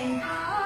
and